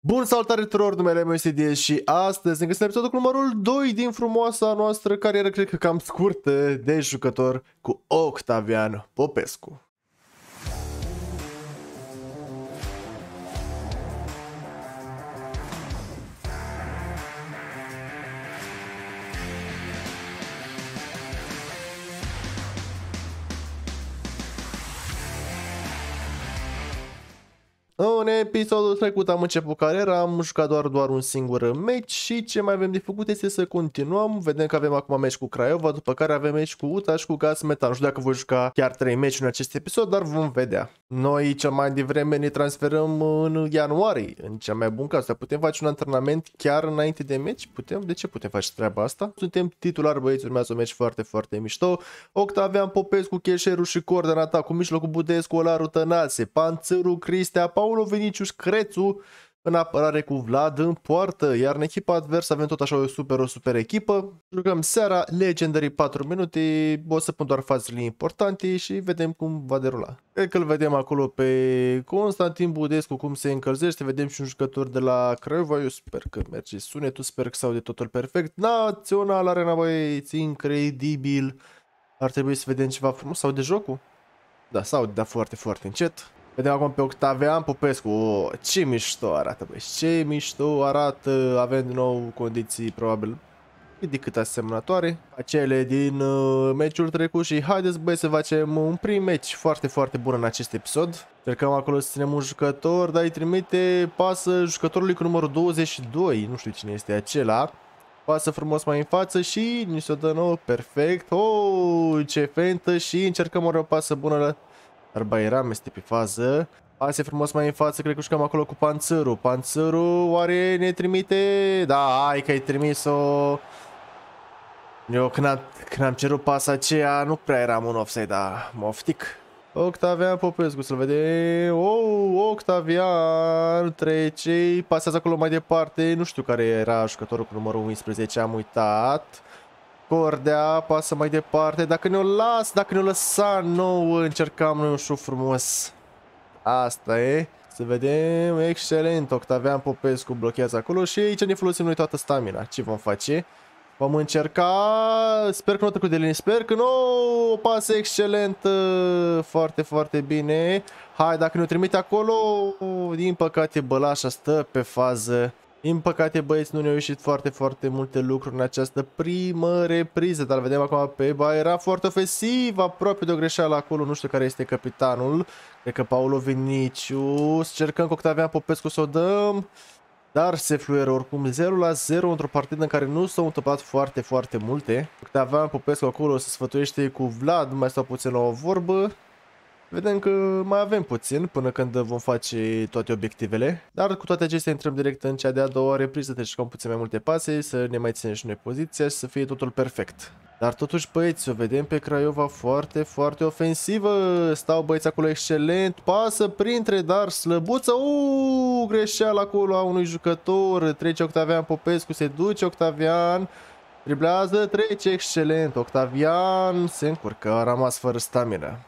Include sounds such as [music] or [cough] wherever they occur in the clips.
Bun salutare tuturor, numele meu este Diez și astăzi ne găsim episodul cu numărul 2 din frumoasa noastră carieră, cred că cam scurtă, de jucător cu Octavian Popescu. În episodul trecut am început cariera, am jucat doar, doar un singur match și ce mai avem de făcut este să continuăm. Vedem că avem acum match cu Craiova, după care avem match cu Utaș și cu Gaz Metan. Nu știu dacă voi juca chiar 3 match în acest episod, dar vom vedea. Noi cel mai devreme ne transferăm în ianuarie, în cea mai bun caz. Putem face un antrenament chiar înainte de match? Putem? De ce putem face treaba asta? Suntem titulari băieți, urmează un match foarte, foarte mișto. Octavian Popescu, Cheșeru și Cordenata cu mijlocul Budescu, Olaru Tănase, Panțăru, Cristea, Paulo Vinicius, Crețu, în apărare cu Vlad în poartă, iar în echipa adversă avem tot așa o super, o super echipă. Jucăm seara, Legendary 4 minute, o să pun doar fazele importante și vedem cum va derula. Cred că îl vedem acolo pe Constantin Budescu cum se încălzește, vedem și un jucător de la Craiova, eu sper că merge sunetul, sper că s de totul perfect. Național Arena băieți, incredibil. Ar trebui să vedem ceva frumos, sau de jocul? Da, sau da foarte, foarte încet. Vedem acum pe Octavian Popescu. O, ce mișto arată, băi. Ce mișto arată. Avem din nou condiții probabil cât de cât asemănătoare. Acele din uh, meciul trecut și haideți băi să facem un prim meci foarte, foarte bun în acest episod. Cercăm acolo să ținem un jucător, dar îi trimite pasă jucătorului cu numărul 22. Nu știu cine este acela. Pasă frumos mai în față și ni se dă nou, perfect. Oh, ce fentă și încercăm o pasă bună dar Bairam este pe fază. Pase frumos mai în față, cred că jucăm acolo cu Panțărul. Panțărul oare ne trimite? Da, hai că ai trimis-o... Eu când am, când am cerut pasa aceea nu prea eram un offside, dar moftic. Octavian Popescu, să-l vedem. Oh, Octavian trece, pasează acolo mai departe. Nu știu care era jucătorul cu numărul 11, am uitat. Cordea, pasă mai departe. Dacă ne-o las, dacă ne-o lăsa nou, încercam noi un șuf frumos. Asta e. Să vedem, excelent, Octavian Popescu blochează acolo și aici ne folosim noi toată stamina. Ce vom face? Vom încerca, sper că nu trecut de linie, sper că nu, o pasă excelentă, foarte, foarte bine. Hai, dacă ne-o trimite acolo, din păcate Bălașa stă pe fază. Din păcate, băieți, nu ne-au ieșit foarte, foarte multe lucruri în această primă repriză, dar vedem acum pe Eba, era foarte ofensiv, aproape de o greșeală acolo, nu știu care este capitanul, cred că Paulo Vinicius, cercăm cu Octavian Popescu să o dăm, dar se fluieră oricum 0 la 0 într-o partidă în care nu s-au întâmplat foarte, foarte multe. Octavian Popescu acolo se sfătuiește cu Vlad, mai stau puțin la o vorbă, Vedem că mai avem puțin până când vom face toate obiectivele, dar cu toate acestea intrăm direct în cea de-a doua repriză, deci jucăm puțin mai multe pase, să ne mai ținem și noi poziția și să fie totul perfect. Dar totuși băieți, o vedem pe Craiova foarte, foarte ofensivă, stau băieți acolo excelent, pasă printre, dar slăbuță, uuu, greșeală acolo a unui jucător, trece Octavian Popescu, se duce Octavian, driblează, trece excelent, Octavian se încurcă, a rămas fără stamina.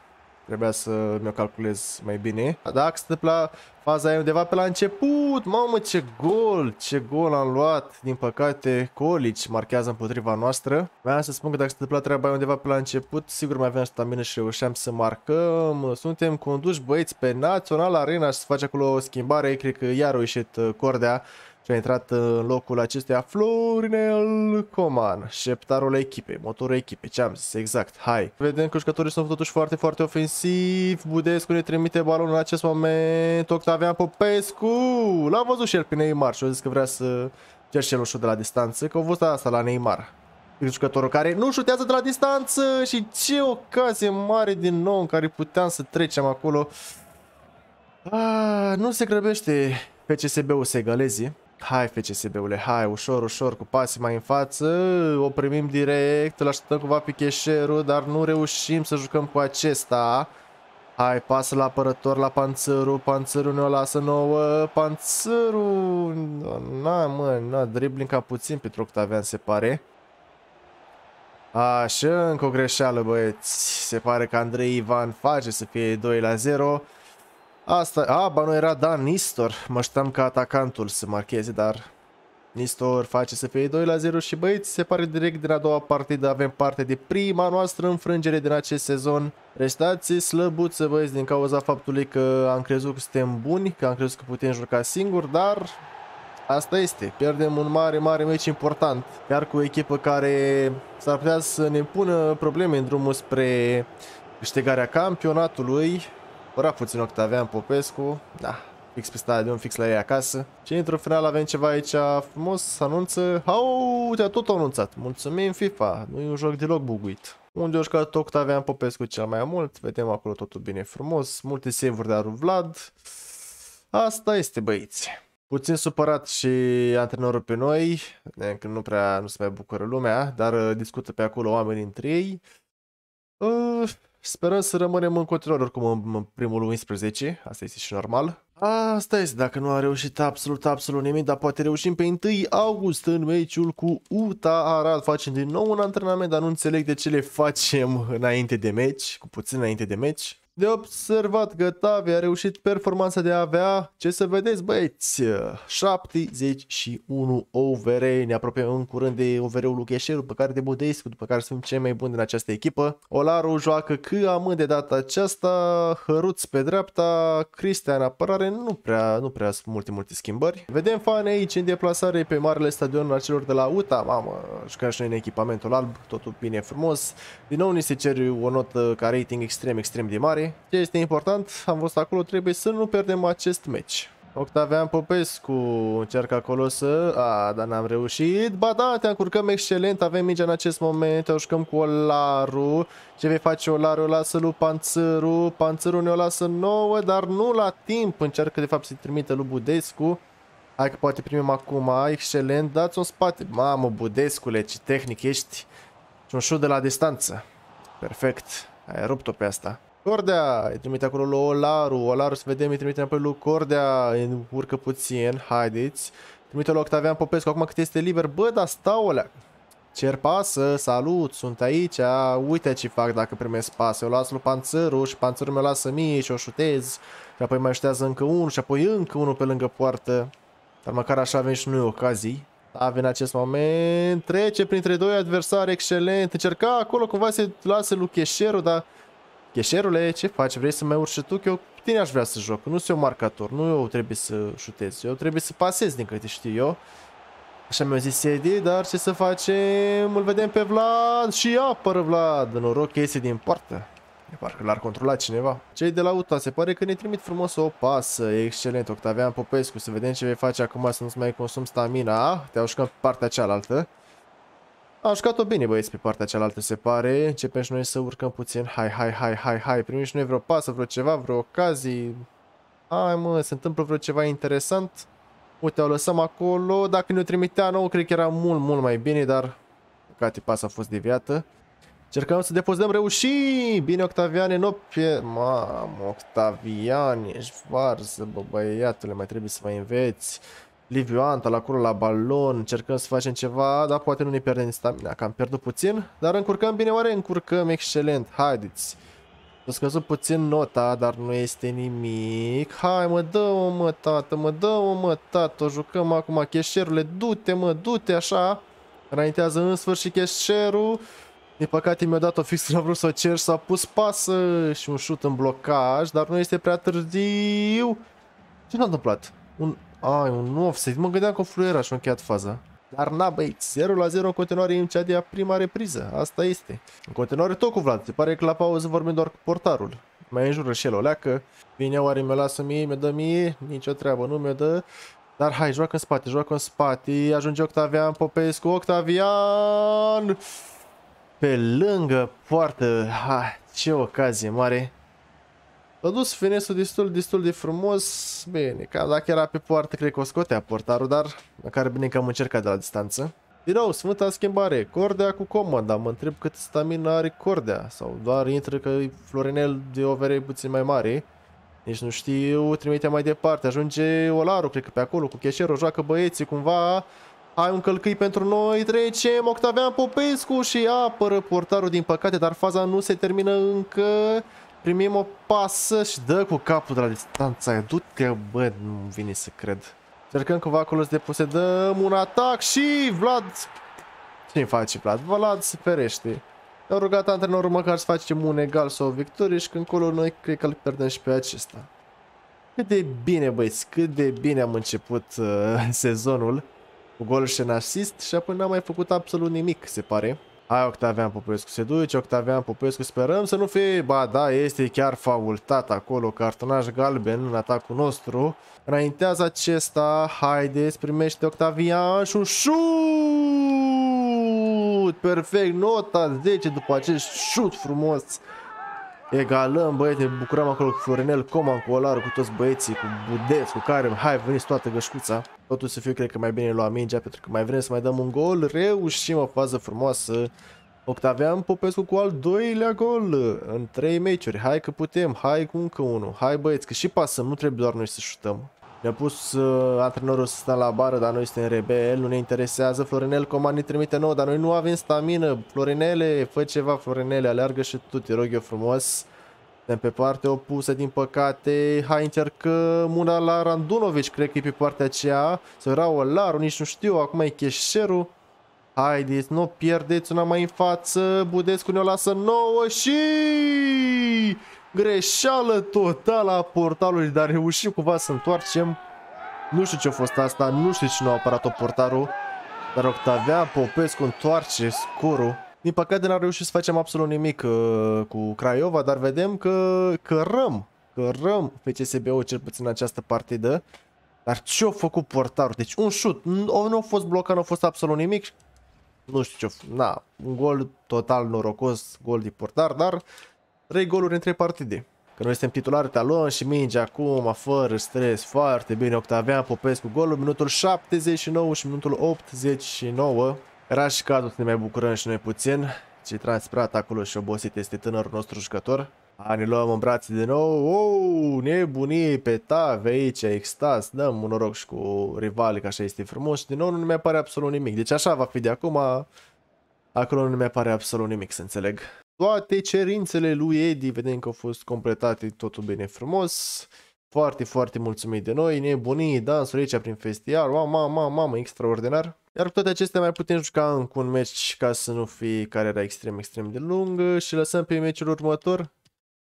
Trebuia să mi-o calculez mai bine. Dacă se întâmpla faza e undeva pe la început, mamă ce gol, ce gol am luat. Din păcate, Colici marchează împotriva noastră. Vreau să spun că dacă se întâmpla treaba e undeva pe la început, sigur mai aveam stamina și reușeam să marcăm. Suntem conduși băieți pe Național Arena și se face acolo o schimbare. Cred că iar a ieșit uh, Cordea și a intrat în locul acesteia Florinel Coman, șeptarul echipei, motorul echipei, ce am zis, exact, hai. Vedem că jucătorii sunt totuși foarte, foarte ofensivi, Budescu ne trimite balonul în acest moment, Octavian Popescu, l-am văzut și el pe Neymar și a zis că vrea să cerce el de la distanță, că au văzut asta la Neymar. Jucătorul care nu șutează de la distanță și ce ocazie mare din nou în care puteam să trecem acolo. Ah, nu se grăbește PCSB-ul segalezii. Hai FCSB-ule, hai, ușor, ușor, cu pase mai în față, o primim direct, îl așteptăm cumva pe cheșerul, dar nu reușim să jucăm cu acesta. Hai, pasă la apărător, la panțărul, panțărul ne-o lasă nouă, panțărul, na, mă, na, dribbling ca puțin pentru Octavian, se pare. Așa, încă o greșeală, băieți, se pare că Andrei Ivan face să fie 2 la 0. Asta, a, ba nu era Dan Nistor. Mă știam ca atacantul să marcheze, dar Nistor face să fie 2 la 0 și băieți, se pare direct din a doua partidă avem parte de prima noastră înfrângere din acest sezon. Restați slăbuță băieți din cauza faptului că am crezut că suntem buni, că am crezut că putem juca singuri, dar asta este. Pierdem un mare, mare meci important, chiar cu o echipă care s-ar putea să ne pună probleme în drumul spre câștigarea campionatului. Ora puțin Octavian Popescu, da, fix pe stadion, fix la ei acasă. Și într-un final avem ceva aici frumos, anunță, au, uite, tot anunțat. Mulțumim FIFA, nu e un joc deloc buguit. Unde a jucat Octavian Popescu cel mai mult, vedem acolo totul bine frumos, multe save-uri de Aru Vlad. Asta este băiți. Puțin supărat și antrenorul pe noi, că nu prea nu se mai bucură lumea, dar uh, discută pe acolo oamenii între ei. Uh, Sperăm să rămânem în continuare oricum în primul 11, asta este și normal. Asta este, dacă nu a reușit absolut, absolut nimic, dar poate reușim pe 1 august în meciul cu UTA Arad. Facem din nou un antrenament, dar nu înțeleg de ce le facem înainte de meci, cu puțin înainte de meci. De observat că Tavi a reușit performanța de a avea, ce să vedeți băieți, 71 OVR, ne apropiem în curând de OVR-ul lui Cheșeru, pe care de Budescu, după care sunt cei mai buni din această echipă. Olaru joacă amând de data aceasta, Hăruț pe dreapta, Cristian apărare, nu prea, nu prea sunt multe, multe schimbări. Vedem fani aici în deplasare pe marele stadion al celor de la UTA, mamă, jucăm și noi în echipamentul alb, totul bine frumos. Din nou ni se cere o notă ca rating extrem, extrem de mare. Ce este important, am văzut acolo, trebuie să nu pierdem acest meci. Octavian Popescu încearcă acolo să... A, dar n-am reușit. Ba da, te încurcăm excelent, avem mingea în acest moment, o jucăm cu Olaru. Ce vei face Olaru? O lasă lui Panțăru. Panțăru ne-o lasă nouă, dar nu la timp. Încearcă de fapt să-i trimite lui Budescu. Hai că poate primim acum, excelent, dați un spate. Mamă, Budescule, ce tehnic ești. Și un șut de la distanță. Perfect, ai rupt-o pe asta. Cordea, îi trimite acolo lui Olaru, Olaru să vedem, îi trimite înapoi lui Cordea, îi urcă puțin, haideți. Trimite lui Octavian Popescu, acum cât este liber, bă, dar stau alea. Cer pasă, salut, sunt aici, uite ce fac dacă primesc pasă. Eu las lui Panțărul și Panțărul mi-o lasă mie și o șutez. Și apoi mai ștează încă unul și apoi încă unul pe lângă poartă. Dar măcar așa avem și noi ocazii. Avem în acest moment, trece printre doi adversari, excelent. Încerca acolo cumva să lasă lui Cheșeru, dar Cheșerule, ce faci? Vrei să mai urci tu? Că eu cu tine aș vrea să joc. Nu sunt eu marcator. Nu eu trebuie să șutez. Eu trebuie să pasez din câte știu eu. Așa mi-a zis Edi, dar ce să facem? Îl vedem pe Vlad și apără Vlad. Noroc că iese din poartă. E parcă l-ar controla cineva. Cei de la UTA se pare că ne trimit frumos o pasă. Excelent, Octavian Popescu. Să vedem ce vei face acum să nu-ți mai consum stamina. Te-au jucat pe partea cealaltă. Am jucat-o bine băieți pe partea cealaltă se pare. Începem și noi să urcăm puțin. Hai, hai, hai, hai, hai. Primim și noi vreo pasă, vreo ceva, vreo ocazii. Hai mă, se întâmplă vreo ceva interesant. Uite, o lăsăm acolo. Dacă ne-o trimitea nou, cred că era mult, mult mai bine, dar... Păcate, pasa a fost deviată. Cercăm să depozităm reuși! Bine, Octavian, nu pie... Mamă, Octavian, ești varză, bă, băiatule, mai trebuie să mai înveți. Liviu Antal acolo la balon, încercăm să facem ceva, dar poate nu ne pierdem stamina, că am pierdut puțin, dar încurcăm bine, oare încurcăm excelent, haideți. S-a scăzut puțin nota, dar nu este nimic. Hai mă, dă-o mă, tată, mă, dă-o mă, tată, o jucăm acum cheșerule, du-te mă, du-te așa. Înaintează în sfârșit cheșerul. Din păcate mi-a dat-o fix la vrut să o cer, s-a pus pasă și un șut în blocaj, dar nu este prea târziu. Ce s-a întâmplat? Un ai, un offset. Mă gândeam că fluiera și-a încheiat faza. Dar na băiți, 0 la 0 în continuare în cea de prima repriză. Asta este. În continuare tot cu Vlad. Se pare că la pauză vorbim doar cu portarul. Mai înjură și el o leacă. Vine oare mi-o lasă mie, mi-o dă mie. Nicio treabă, nu mi-o dă. Dar hai, joacă în spate, joacă în spate. Ajunge Octavian Popescu. Octavian! Pe lângă poartă. Ha, ce ocazie mare. A dus finesul destul, destul de frumos. Bine, ca dacă era pe poartă, cred că o scotea portarul, dar măcar bine că am încercat de la distanță. Din nou, sfânta schimbare, Cordea cu comanda, mă întreb cât stamina are Cordea, sau doar intră că e Florinel de overe puțin mai mare. Nici nu știu, trimite mai departe, ajunge Olaru, cred că pe acolo, cu Cheșero, joacă băieții cumva. Ai un călcâi pentru noi, trecem, Octavian Popescu și apără portarul din păcate, dar faza nu se termină încă. Primim o pasă și dă cu capul de la distanța aia. Du-te, bă, nu vine să cred. Cercăm cumva acolo să deposedăm un atac și Vlad... Ce-mi face Vlad? Vlad se ferește. Au rugat antrenorul măcar să facem un egal sau o victorie și când colo noi cred că îl pierdem și pe acesta. Cât de bine băieți, cât de bine am început uh, [laughs] sezonul cu gol și în asist și apoi n-am mai făcut absolut nimic, se pare. Hai Octavian Popescu se duce, Octavian Popescu sperăm să nu fie, ba da, este chiar faultat acolo, cartonaj galben în atacul nostru. Înaintează acesta, haideți, primește Octavian și un șut! Perfect, nota 10 după acest șut frumos. Egalăm, băieți, ne bucurăm acolo cu Florinel Coman, cu Olaru, cu toți băieții, cu Budeț, cu care, hai, veniți toată gășcuța. Totul să fiu, cred că mai bine lua mingea, pentru că mai vrem să mai dăm un gol, reușim o fază frumoasă. Octavian Popescu cu al doilea gol în 3 meciuri. Hai că putem, hai cu încă unul. Hai băieți, că și pasăm, nu trebuie doar noi să șutăm. Ne-a pus uh, antrenorul să stăm la bară, dar noi suntem rebel, nu ne interesează. Florinel Coman ne trimite nou, dar noi nu avem stamină. Florinele, fă ceva, Florinele, aleargă și tu, te rog eu frumos. Suntem pe partea opusă, din păcate. Hai, încercăm una la Randunovici, cred că e pe partea aceea. Sau era o Laru, nici nu știu, acum e Cheșerul. Haideți, nu pierdeți una mai în față. Budescu ne-o lasă nouă și... Greșeală totală a portalului, dar reușim cumva să întoarcem. Nu știu ce a fost asta, nu știu cine a apărat-o portarul. Dar Octavian Popescu întoarce scorul. Din păcate n-am reușit să facem absolut nimic uh, cu Craiova, dar vedem că cărăm, cărăm pe CSBO cel puțin în această partidă. Dar ce a făcut portarul? Deci un șut, nu, nu a fost blocat, nu a fost absolut nimic. Nu știu ce, na, un gol total norocos, gol de portar, dar 3 goluri în 3 partide. Că noi suntem titulari, te luăm și minge acum, fără stres, foarte bine. Octavian Popescu, golul minutul 79 și minutul 89. Era și cazul să ne mai bucurăm și noi puțin. Ce transpirat acolo și obosit este tânărul nostru jucător. A, ne luăm în brațe de nou. Oh, nebunie pe tave aici, extaz. Dăm un noroc și cu rivali, că așa este frumos. Și din nou nu ne mai pare absolut nimic. Deci așa va fi de acum. Acolo nu ne mai pare absolut nimic, să înțeleg. Toate cerințele lui Edi, vedem că au fost completate totul bine frumos. Foarte, foarte mulțumit de noi, nebunii, dansuri aici prin festival, mamă, mamă, mamă, extraordinar. Iar cu toate acestea mai putem juca încă un meci ca să nu fie era extrem, extrem de lung și lăsăm pe meciul următor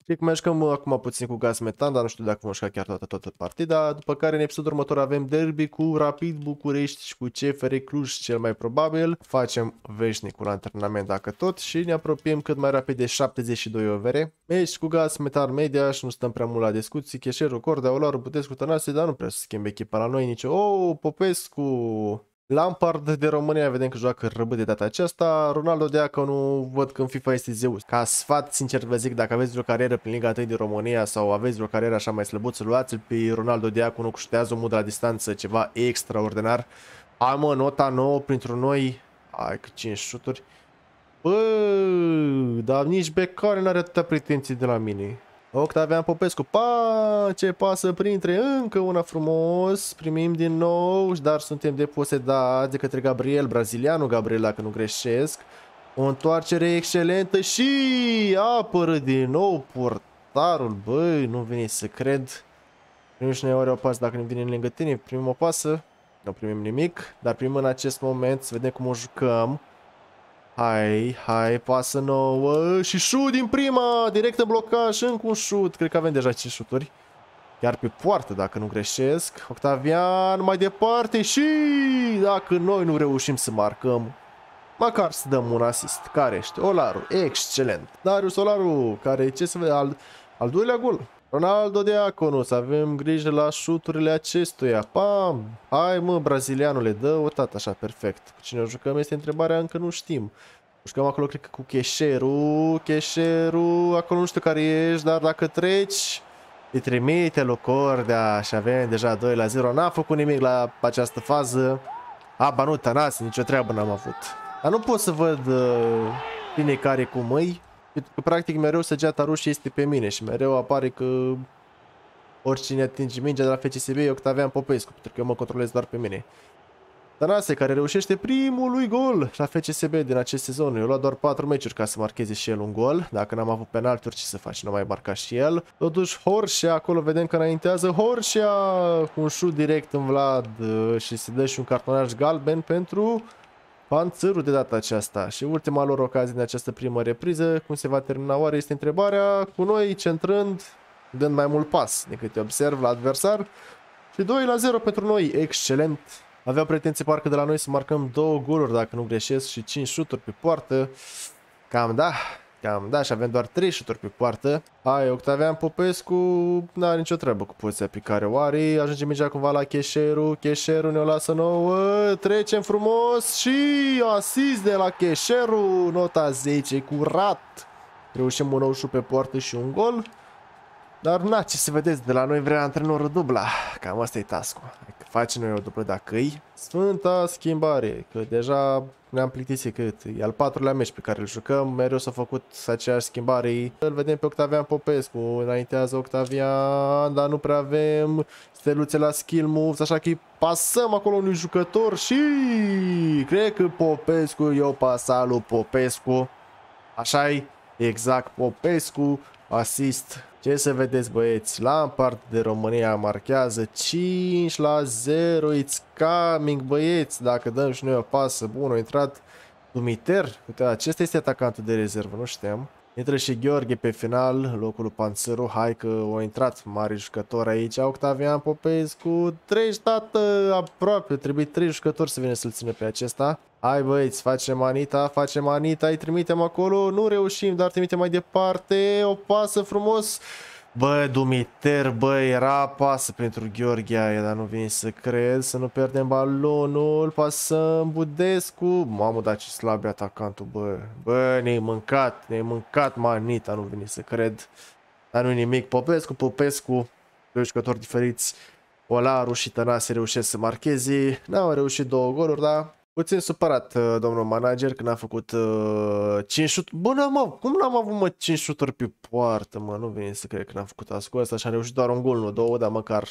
Știi cum mai jucăm acum puțin cu gaz metan, dar nu știu dacă vom juca chiar toată, toată partida. După care în episodul următor avem derby cu Rapid București și cu CFR Cluj cel mai probabil. Facem veșnicul antrenament dacă tot și ne apropiem cât mai rapid de 72 overe. Meci cu gaz metan media și nu stăm prea mult la discuții. Cheșerul, Cordea, Olaru, Butescu, Tănase, dar nu prea să schimbe echipa la noi nici. Oh, Popescu! Lampard de România vedem că joacă răbă de data aceasta. Ronaldo de nu văd că în FIFA este Zeus. Ca sfat, sincer vă zic, dacă aveți vreo carieră prin Liga 1 din România sau aveți vreo carieră așa mai slăbuță, luați-l pe Ronaldo de nu cuștează un mod la distanță, ceva extraordinar. Am o nota nouă printr-un noi. Ai că 5 șuturi. Bă, dar nici Becare n-are atâtea pretenții de la mine. Octavian Popescu, pa, ce pasă printre încă una frumos, primim din nou, dar suntem deposedați de către Gabriel, brazilianul Gabriel, dacă nu greșesc. O întoarcere excelentă și apără din nou portarul, băi, nu vine să cred. Primim și noi ori o pasă dacă ne vine lângă tine, primim o pasă, nu primim nimic, dar primim în acest moment să vedem cum o jucăm. Hai, hai, pasă nouă și șut din prima, direct în blocaj, încă un șut. Cred că avem deja 5 șuturi. Chiar pe poartă, dacă nu greșesc. Octavian mai departe și dacă noi nu reușim să marcăm, măcar să dăm un asist. Care ești? Olaru, excelent. Darius Olaru, care ce să vede, al, al doilea gol. Ronaldo Diaconu, să avem grijă la șuturile acestuia. Pam! Hai mă, brazilianule, dă-o tată așa, perfect. Cu cine o jucăm este întrebarea, încă nu știm. Jucăm acolo, cred că cu Cheșeru, Cheșeru, acolo nu știu care ești, dar dacă treci, îi trimite Locordea și avem deja 2 la 0. N-a făcut nimic la această fază. Aba nu, Tanasi, nicio treabă n-am avut. Dar nu pot să văd uh, bine care cu mâini. Pentru că practic mereu săgeata rușii este pe mine și mereu apare că oricine atinge mingea de la FCSB e Octavian Popescu, pentru că eu mă controlez doar pe mine. Tănase, care reușește primul lui gol la FCSB din acest sezon. Eu luat doar 4 meciuri ca să marcheze și el un gol. Dacă n-am avut penalturi, ce să faci? Nu mai marca și el. Totuși, Horșea, acolo vedem că înaintează Horșea cu un șut direct în Vlad uh, și se dă și un cartonaj galben pentru Panțărul de data aceasta. Și ultima lor ocazie din această primă repriză, cum se va termina oare, este întrebarea cu noi centrând, dând mai mult pas decât observ la adversar. Și 2 la 0 pentru noi, excelent Aveau pretenție parcă de la noi să marcăm două goluri dacă nu greșesc și 5 șuturi pe poartă. Cam da, cam da și avem doar 3 șuturi pe poartă. Ai, Octavian Popescu n are nicio treabă cu poziția pe care o are. Ajunge mingea cumva la Cheșeru, Cheșeru ne-o lasă nouă, trecem frumos și asist de la Cheșeru, nota 10, curat. Reușim un nou șut pe poartă și un gol. Dar na, ce să vedeți, de la noi vrea antrenorul dubla. Cam asta e task Facem noi o dublă dacă îi. Sfânta schimbare, că deja ne-am plictisit cât. E al patrulea meci pe care îl jucăm, mereu s-a făcut aceeași schimbare. Îl vedem pe Octavian Popescu, înaintează Octavian, dar nu prea avem steluțe la skill moves, așa că îi pasăm acolo unui jucător și cred că Popescu i-o pasa lui Popescu. așa e exact Popescu, asist ce să vedeți băieți, Lampard de România marchează 5 la 0, it's coming băieți, dacă dăm și noi o pasă bună, a intrat Dumiter, uite, acesta este atacantul de rezervă, nu știam. Intră și Gheorghe pe final, locul lui Panțăru, hai că a intrat mare jucător aici, Octavian Popescu, trei tată, aproape, trebuie trei jucători să vină să-l țină pe acesta. Hai băieți, facem Anita, facem Anita, îi trimitem acolo, nu reușim, dar trimitem mai departe, o pasă frumos. Bă, Dumiter, bă, era pasă pentru Gheorghe aia, dar nu vine să cred, să nu pierdem balonul, pasăm Budescu. Mamă, dar ce slab e atacantul, bă. Bă, ne-ai mâncat, ne-ai mâncat Manita, nu vine să cred. Dar nu nimic, Popescu, Popescu, doi jucători diferiți. Olaru și Tănase reușesc să marcheze, n-au reușit două goluri, dar Puțin supărat, uh, domnul manager, când a făcut uh, 5 șut. Bă, mă, cum n-am avut, mă, 5 șuturi pe poartă, mă? Nu vine să cred că n-am făcut asta ăsta și am reușit doar un gol, nu două, dar măcar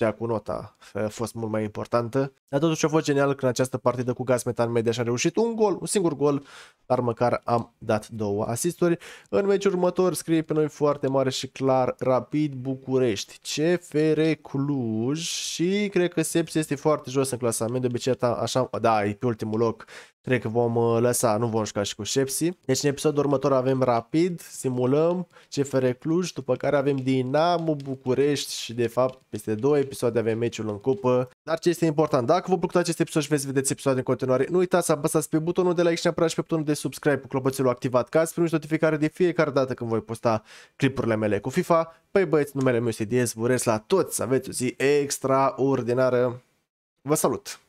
cea cu nota a fost mult mai importantă. Dar totuși a fost genial că în această partidă cu Gaz Metan Media și-a reușit un gol, un singur gol, dar măcar am dat două asisturi. În meciul următor scrie pe noi foarte mare și clar Rapid București, CFR Cluj și cred că Seps este foarte jos în clasament, de obicei așa, da, e pe ultimul loc Cred că vom uh, lăsa, nu vom juca și cu Șepsi. Deci în episodul următor avem Rapid, simulăm CFR Cluj, după care avem Dinamo București și de fapt peste două episoade avem meciul în cupă. Dar ce este important, dacă vă plăcut acest episod și veți vedeți episoade în continuare, nu uitați să apăsați pe butonul de like și neapărat și pe butonul de subscribe cu clopoțelul activat ca să primiți notificare de fiecare dată când voi posta clipurile mele cu FIFA. Păi băieți, numele meu este Diez, vă urez la toți să aveți o zi extraordinară. Vă salut!